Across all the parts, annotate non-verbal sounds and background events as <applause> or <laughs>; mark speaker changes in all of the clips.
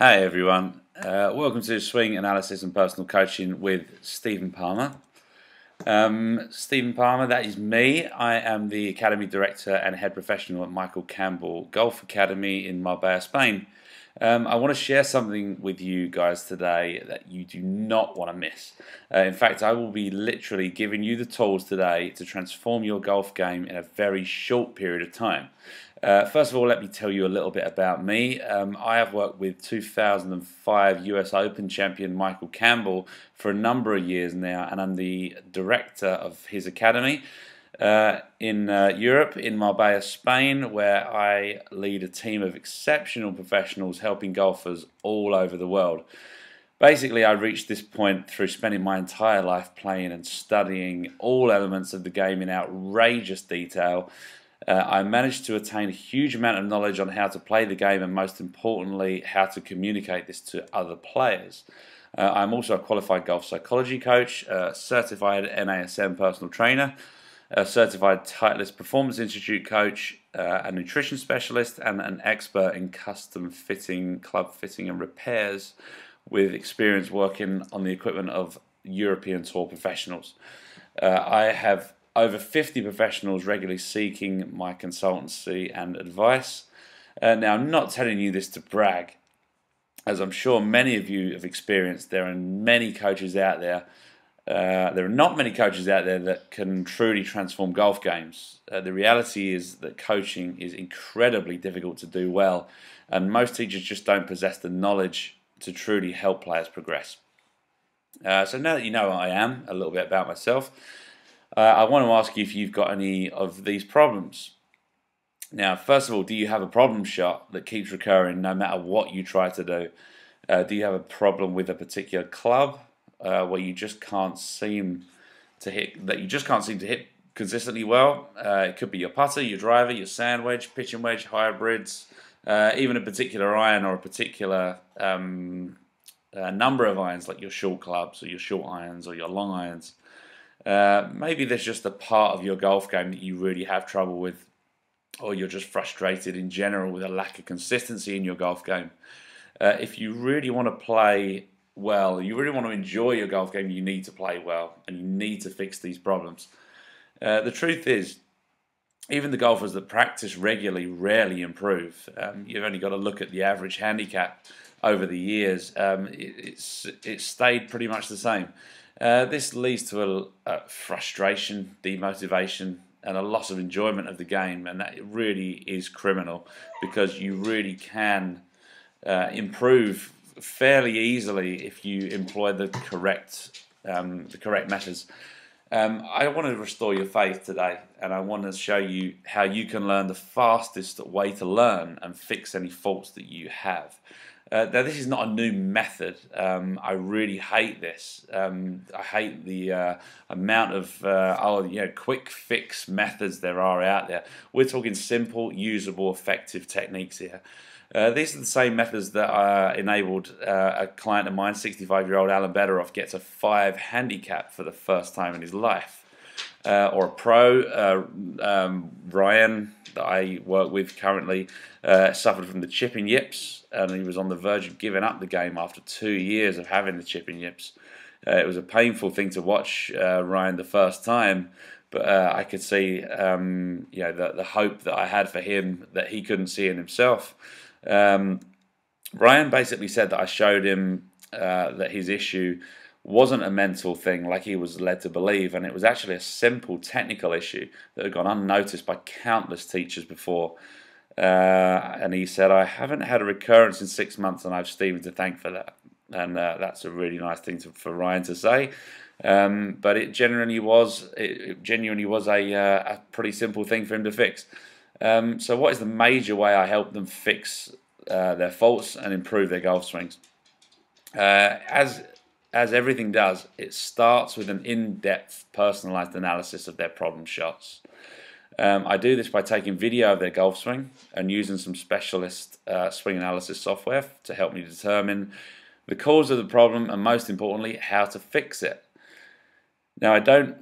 Speaker 1: Hi everyone, uh, welcome to Swing Analysis and Personal Coaching with Stephen Palmer. Um, Stephen Palmer, that is me. I am the Academy Director and Head Professional at Michael Campbell Golf Academy in Marbella, Spain. Um, I want to share something with you guys today that you do not want to miss. Uh, in fact, I will be literally giving you the tools today to transform your golf game in a very short period of time. Uh, first of all, let me tell you a little bit about me. Um, I have worked with 2005 US Open champion Michael Campbell for a number of years now, and I'm the director of his academy uh, in uh, Europe, in Marbella, Spain, where I lead a team of exceptional professionals helping golfers all over the world. Basically, I reached this point through spending my entire life playing and studying all elements of the game in outrageous detail. Uh, I managed to attain a huge amount of knowledge on how to play the game and, most importantly, how to communicate this to other players. Uh, I'm also a qualified golf psychology coach, a certified NASM personal trainer, a certified Titleist Performance Institute coach, uh, a nutrition specialist, and an expert in custom fitting, club fitting, and repairs with experience working on the equipment of European tour professionals. Uh, I have over 50 professionals regularly seeking my consultancy and advice. Uh, now, I'm not telling you this to brag, as I'm sure many of you have experienced. There are many coaches out there uh, there are not many coaches out there that can truly transform golf games. Uh, the reality is that coaching is incredibly difficult to do well, and most teachers just don't possess the knowledge to truly help players progress. Uh, so now that you know I am, a little bit about myself, uh, I want to ask you if you've got any of these problems. Now, first of all, do you have a problem shot that keeps recurring no matter what you try to do? Uh, do you have a problem with a particular club? Uh, where you just can't seem to hit that you just can't seem to hit consistently well. Uh, it could be your putter, your driver, your sand wedge, pitching wedge, hybrids, uh, even a particular iron or a particular um, uh, number of irons, like your short clubs or your short irons or your long irons. Uh, maybe there's just a part of your golf game that you really have trouble with, or you're just frustrated in general with a lack of consistency in your golf game. Uh, if you really want to play well, you really want to enjoy your golf game, you need to play well and you need to fix these problems. Uh, the truth is, even the golfers that practice regularly rarely improve. Um, you've only got to look at the average handicap over the years. Um, it, it's stayed pretty much the same. Uh, this leads to a, a, frustration, demotivation, and a loss of enjoyment of the game, and that really is criminal because you really can uh, improve fairly easily if you employ the correct um, the correct methods. Um, I want to restore your faith today, and I want to show you how you can learn the fastest way to learn and fix any faults that you have. Uh, now, this is not a new method. Um, I really hate this. Um, I hate the uh, amount of uh, oh, know, quick fix methods there are out there. We're talking simple, usable, effective techniques here. Uh, these are the same methods that uh, enabled uh, a client of mine, 65 year old Alan Betteroff, gets a five handicap for the first time in his life. Uh, or a pro, uh, um, Ryan, that I work with currently, uh, suffered from the chipping yips and he was on the verge of giving up the game after two years of having the chipping yips. it was a painful thing to watch Ryan the first time, but I could see um, you know, the, the hope that I had for him that he couldn't see in himself. Um, Ryan basically said that I showed him uh, that his issue wasn't a mental thing like he was led to believe, and it was actually a simple technical issue that had gone unnoticed by countless teachers before. Uh, and he said, I haven't had a recurrence in six months, and I have Stephen to thank for that. And uh, that's a really nice thing to, for Ryan to say. Um, but it genuinely was, it, genuinely was a, uh, a pretty simple thing for him to fix. Um, so, what is the major way I help them fix uh, their faults and improve their golf swings? Uh, as as everything does, it starts with an in-depth, personalized analysis of their problem shots. Um, I do this by taking video of their golf swing and using some specialist uh, swing analysis software to help me determine the cause of the problem and, most importantly, how to fix it. Now, I don't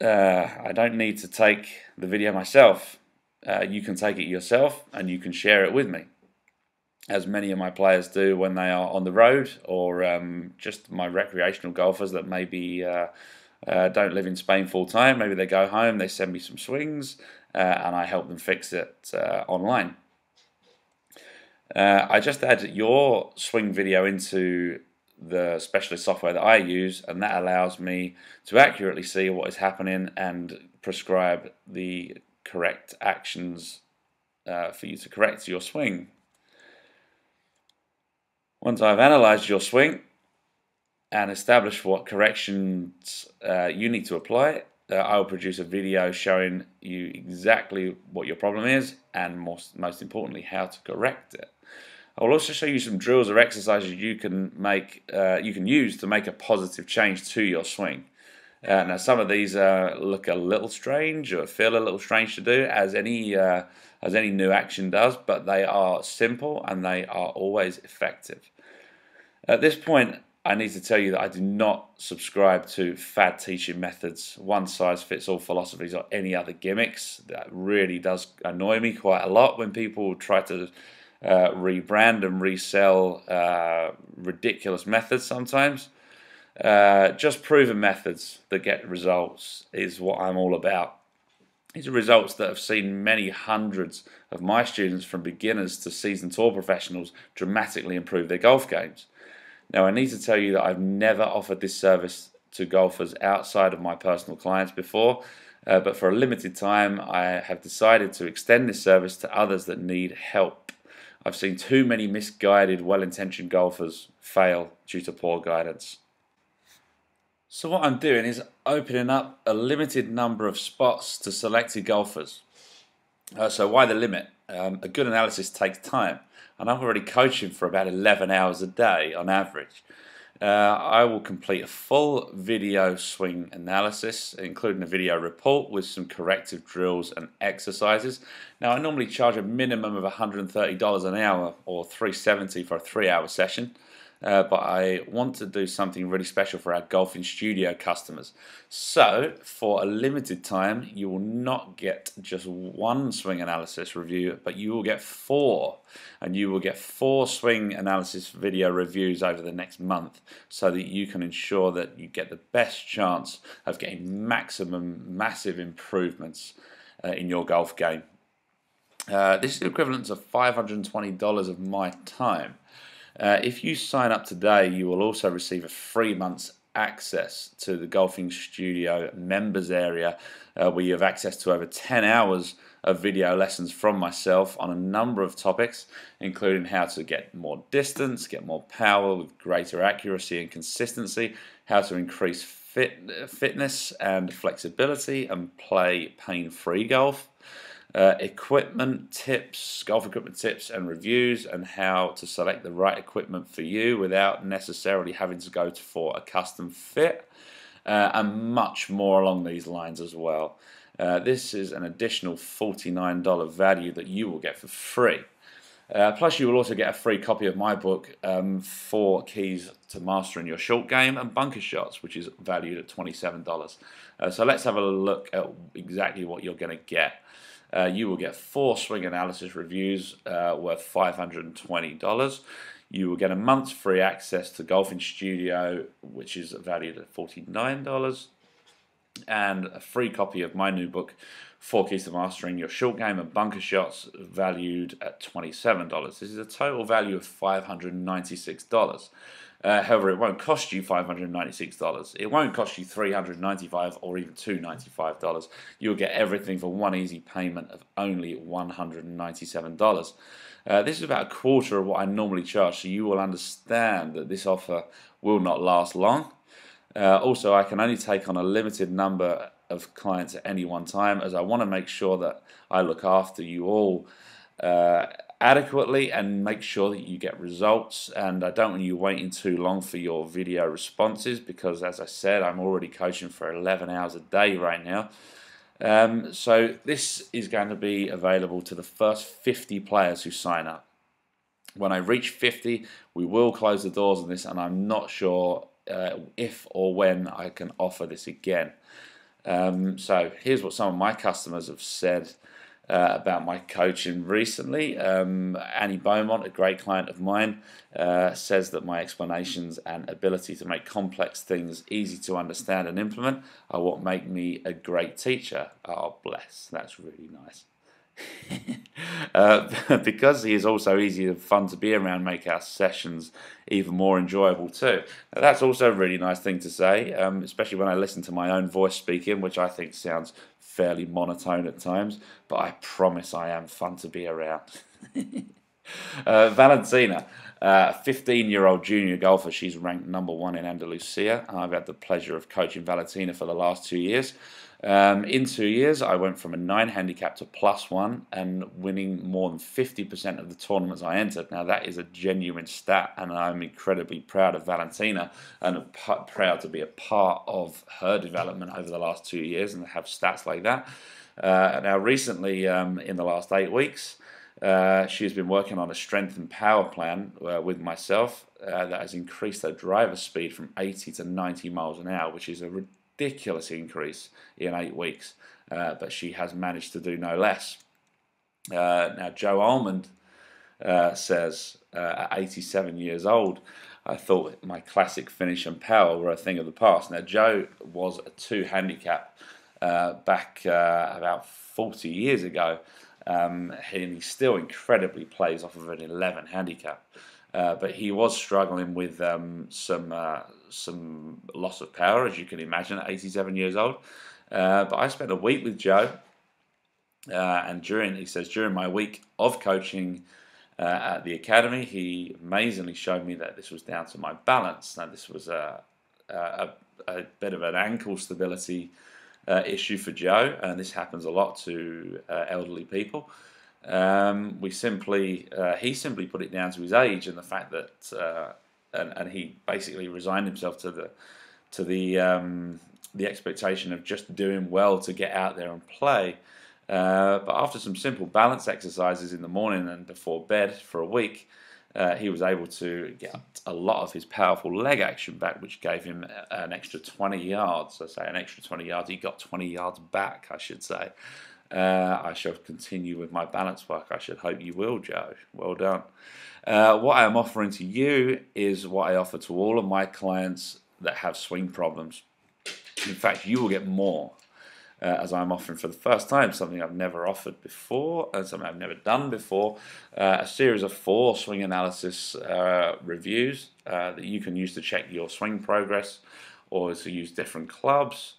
Speaker 1: uh, I don't need to take the video myself uh, you can take it yourself and you can share it with me. as many of my players do when they are on the road or um, just my recreational golfers that maybe uh, uh, don't live in Spain full time. Maybe they go home, they send me some swings, uh, and I help them fix it uh, online. Uh, I just add your swing video into the specialist software that I use, and that allows me to accurately see what is happening and prescribe the correct actions uh, for you to correct your swing. Once I've analyzed your swing and established what corrections uh, you need to apply, uh, I'll produce a video showing you exactly what your problem is and most, most importantly how to correct it. I will also show you some drills or exercises you can make, uh, you can use to make a positive change to your swing. Uh, now, some of these uh, look a little strange or feel a little strange to do, as any uh, as any new action does, but they are simple and they are always effective. At this point, I need to tell you that I do not subscribe to fad teaching methods, one size fits all philosophies, or any other gimmicks. That really does annoy me quite a lot when people try to uh, rebrand and resell uh, ridiculous methods sometimes. Uh, just proven methods that get results is what I'm all about. These are results that have seen many hundreds of my students, from beginners to seasoned tour professionals, dramatically improve their golf games. Now, I need to tell you that I've never offered this service to golfers outside of my personal clients before, uh, but for a limited time, I have decided to extend this service to others that need help. I've seen too many misguided, well intentioned golfers fail due to poor guidance. So, what I'm doing is opening up a limited number of spots to selected golfers. Uh, so, why the limit? Um, a good analysis takes time, and I'm already coaching for about 11 hours a day on average. Uh, I will complete a full video swing analysis, including a video report with some corrective drills and exercises. Now, I normally charge a minimum of $130 an hour or 370 for a three-hour session uh, but I want to do something really special for our golfing studio customers. So, for a limited time, you will not get just one swing analysis review, but you will get four. And you will get four swing analysis video reviews over the next month so that you can ensure that you get the best chance of getting maximum, massive improvements uh, in your golf game. Uh, this is the equivalent of $520 of my time. Uh, if you sign up today, you will also receive a free month's access to the Golfing Studio members area uh, where you have access to over 10 hours of video lessons from myself on a number of topics, including how to get more distance, get more power with greater accuracy and consistency, how to increase fit, fitness and flexibility, and play pain free golf uh, equipment tips, golf equipment tips and reviews, and how to select the right equipment for you without necessarily having to go to, for a custom fit, uh, and much more along these lines as well. Uh, this is an additional $49 value that you will get for free. Uh, plus, you will also get a free copy of my book, um, Four Keys to Mastering Your Short Game and Bunker Shots, which is valued at $27. Uh, so let's have a look at exactly what you're going to get uh, you will get four swing analysis reviews uh, worth $520. You will get a month's free access to Golfing Studio, which is valued at $49, and a free copy of my new book, Four Keys to Mastering Your Short Game and Bunker Shots, valued at $27. This is a total value of $596. Uh, however, it won't cost you $596. It won't cost you 395 or even $295. You'll get everything for one easy payment of only $197. Uh, this is about a quarter of what I normally charge, so you will understand that this offer will not last long. Uh, also, I can only take on a limited number of clients at any one time as I want to make sure that I look after you all uh, adequately and make sure that you get results. And I don't want you waiting too long for your video responses because as I said I'm already coaching for 11 hours a day right now. Um, so this is going to be available to the first 50 players who sign up. When I reach 50 we will close the doors on this and I'm not sure uh, if or when I can offer this again. Um, so here's what some of my customers have said uh, about my coaching recently. Um, Annie Beaumont, a great client of mine, uh, says that my explanations and ability to make complex things easy to understand and implement are what make me a great teacher. Oh, bless. That's really nice. <laughs> uh, <laughs> because he is also easy and fun to be around, make our sessions even more enjoyable too. Now, that's also a really nice thing to say, um, especially when I listen to my own voice speaking, which I think sounds fairly monotone at times, but I promise I am fun to be around. <laughs> uh, Valentina, a 15 year old junior golfer, she's ranked number one in Andalusia. I've had the pleasure of coaching Valentina for the last two years. Um, in two years, I went from a nine handicap to plus one and winning more than 50% of the tournaments I entered. Now, that is a genuine stat, and I'm incredibly proud of Valentina and proud to be a part of her development over the last two years and have stats like that. Uh, now, recently, um, in the last eight weeks, uh, she has been working on a strength and power plan uh, with myself uh, that has increased her driver speed from 80 to 90 miles an hour, which is a ridiculous increase in eight weeks, uh, but she has managed to do no less. Uh, now, Joe Almond uh, says, uh, at 87 years old, I thought my classic finish and power were a thing of the past. Now, Joe was a two handicap back about 40 years ago, um, and he still incredibly plays off of an 11 handicap. Uh, but he was struggling with um, some uh, some loss of power, as you can imagine, at 87 years old. Uh, but I spent a week with Joe, uh, and during he says during my week of coaching uh, at the academy, he amazingly showed me that this was down to my balance. Now this was a a, a bit of an ankle stability issue for Joe, and this happens a lot to elderly people. Um, we simply, uh, he simply put it down to his age and the fact that, uh, and, and he basically resigned himself to the, to the, um, the expectation of just doing well to get out there and play. Uh, but after some simple balance exercises in the morning and before bed for a week, uh, he was able to get a lot of his powerful leg action back, which gave him an extra 20 yards. I say an extra 20 yards. He got 20 yards back, I should say. Uh, I shall continue with my balance work. I should hope you will, Joe. Well done. Uh, what I am offering to you is what I offer to all of my clients that have swing problems. In fact, you will get more uh, as I'm offering for the first time something I've never offered before and something I've never done before. Uh, a series of four swing analysis uh, reviews uh, that you can use to check your swing progress or to use different clubs.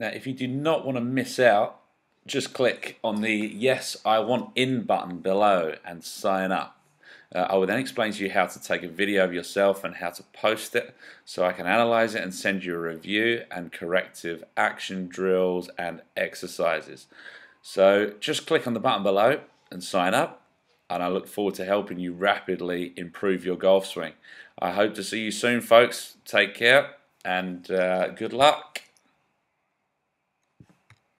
Speaker 1: Now, if you do not want to miss out just click on the Yes, I Want In button below and sign up. Uh, I will then explain to you how to take a video of yourself and how to post it so I can analyze it and send you a review and corrective action drills and exercises. So just click on the button below and sign up and I look forward to helping you rapidly improve your golf swing. I hope to see you soon folks. Take care and uh, good luck.